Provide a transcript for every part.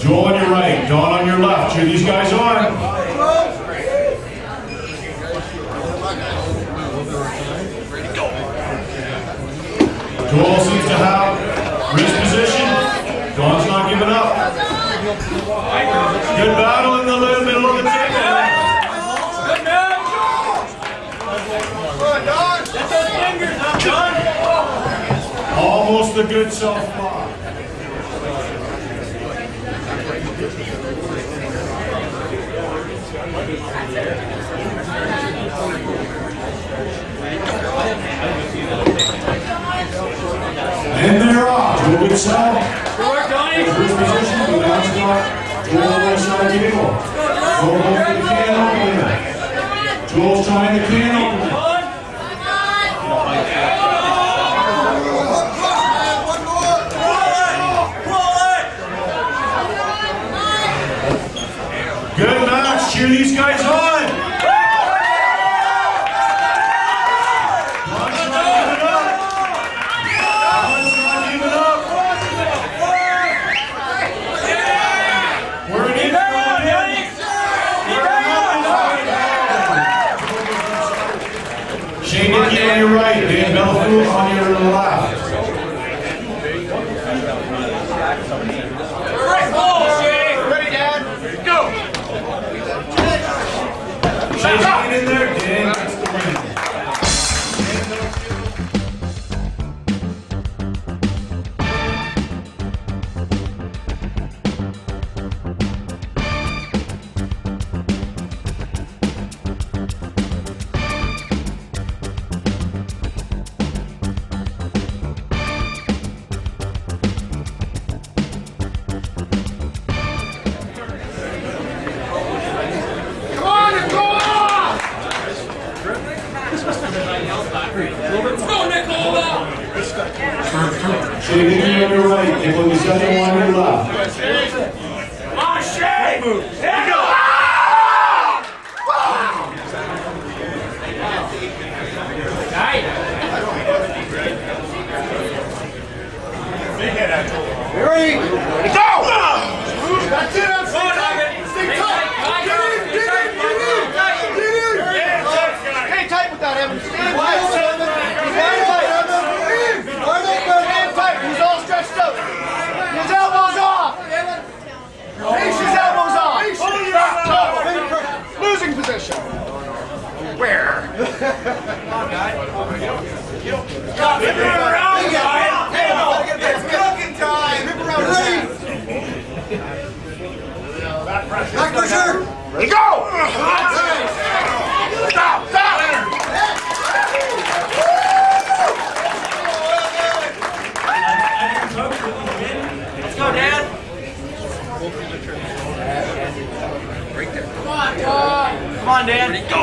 Joel on your right, Don on your left. Cheer these guys on. Joel seems to have wrist position. Don's not giving up. Good battle in the middle of the table. Almost a good self-block. And they're off. Joel good sell. First position, the bounce off. Joel will start the middle. Joel hoping the can opener. Joel's trying the can opener. Shane Dickey on your right, Nicholas Luciano on your left. On, Shay! There you go! Ready? Go! That's it, I'm Stay tight! Get in, get in, get in! Get in! Stay tight with that, Evan. Stay tight. Stay tight. Stay tight. He's all stretched out. His elbows off. Face his elbows off. Stop. Go. Losing position. Where? Stop. Rip her around, guy. It's cooking time. Rip her around. Ready? Back pressure. Ready, go. Stop. Stop. Let's go, Dad. Come on, Dad. Go.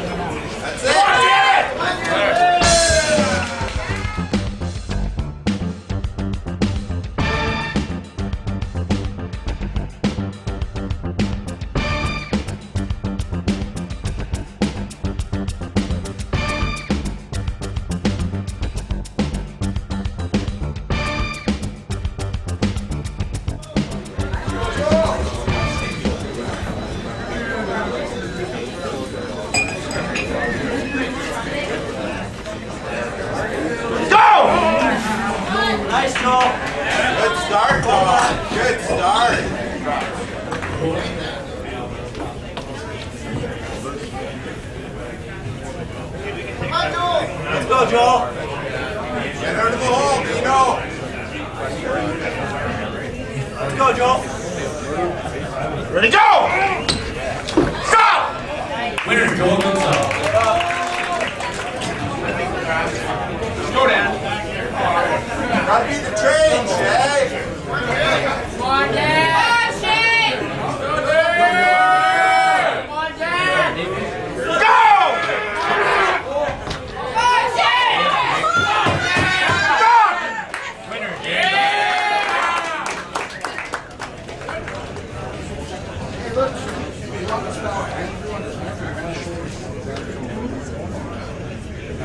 go, Joel. Get her to the hole, Dino. Let's go, Joel. Ready, go! Stop! Winner, Joel Gonzalez. Go, Dad. Gotta be the train, Shay. Come on, Dad! Shane! Come on, Dad! Go! Come on, Shane! Stop!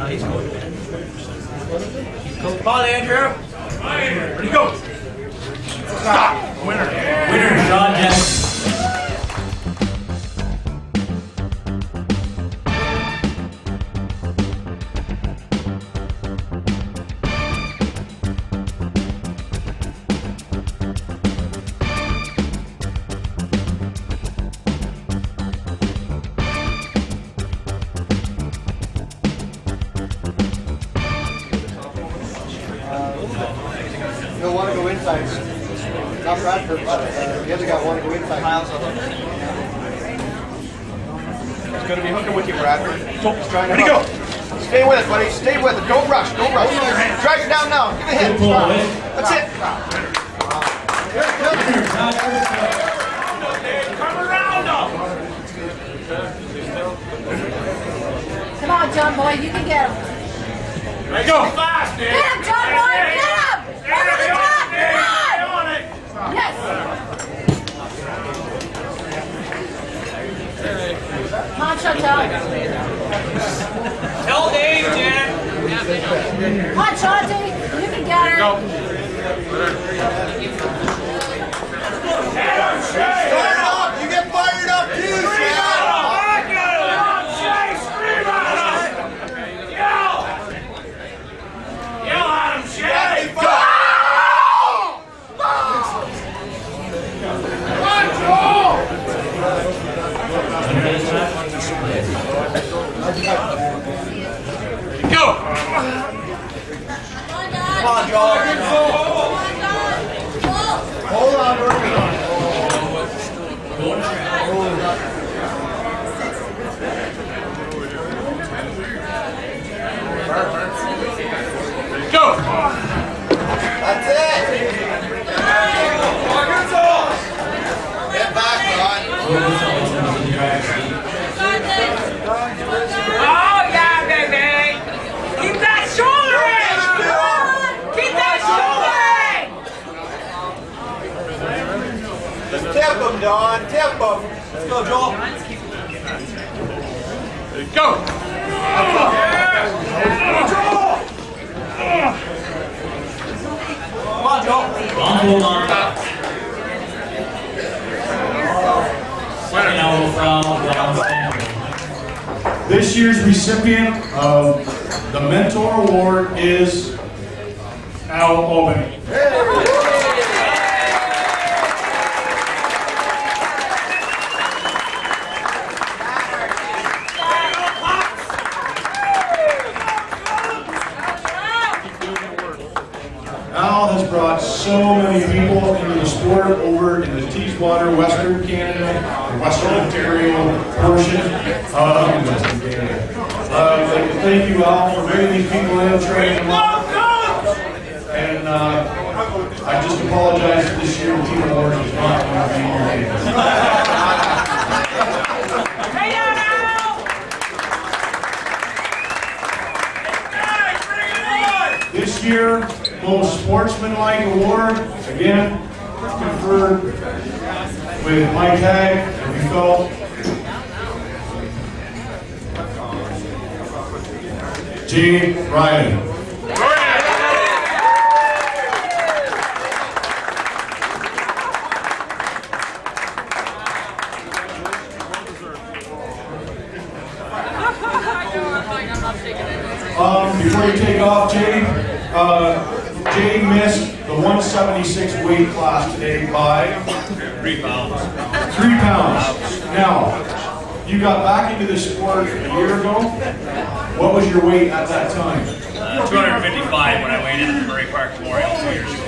Come on, Andrew. Ready, go. Stop. Inside. Not Bradford, but uh, the other guy want to go inside. He's going to be hooking with you, Bradford. He's trying to Ready, go. Stay with it, buddy. Stay with it. Don't rush. Don't rush. Drag it down now. Give it a hit. Good pull, eh? That's it. Winner, John Everett. Come around up. Come on, John Boy, you can get him. Ready, go. Fast, Get him, John Boy, get him! Over the top, come on! on it. Yes! Come on, Tell Dave, Janet. On, Shanti, you can get her. Start up. You get fired up too, Chad. Hey, fire. Go. Come on, John. Hold on, Murphy. Go. That's it. Get back, Ron. Oh, yeah, baby! Keep that shoulder in! Keep that shoulder in! Just tip him, Don. Tip him. Let's go, Joel. Go. Come on, Joel. On hold on top. Second out from Ron Stanley. This year's recipient of the Mentor Award is Al Albany. Teeswater, Western Canada, Western Ontario portion of Western Canada. Uh, I'd like to thank you all for bringing these people in, training them up. And uh, I just apologize that this year the team award is not going to be Hey, now! This year, most sportsmanlike award, again, conferred with Mike Hag, and we felt Gene Ryan. Um, before you take off, Jay, uh, Jay missed the 176 weight by Three pounds. three pounds. Now, you got back into this sport a year ago. What was your weight at that time? Uh, 255 when I weighed in at the Murray Park Memorial two years ago.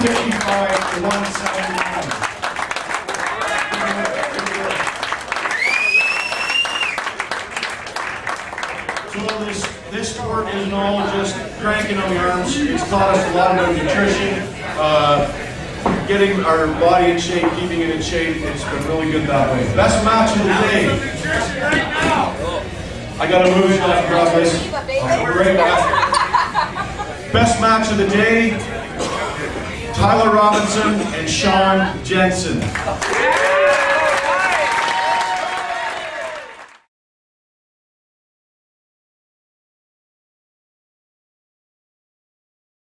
255 to 179. So this, this sport isn't all just cranking on the arms. It's taught us a lot about nutrition, uh, getting our body in shape, keeping it in shape. It's been really good that way. Best match of the day. I got a off, grab this. I'll be. Best match of the day, Tyler Robinson and Sean Jensen.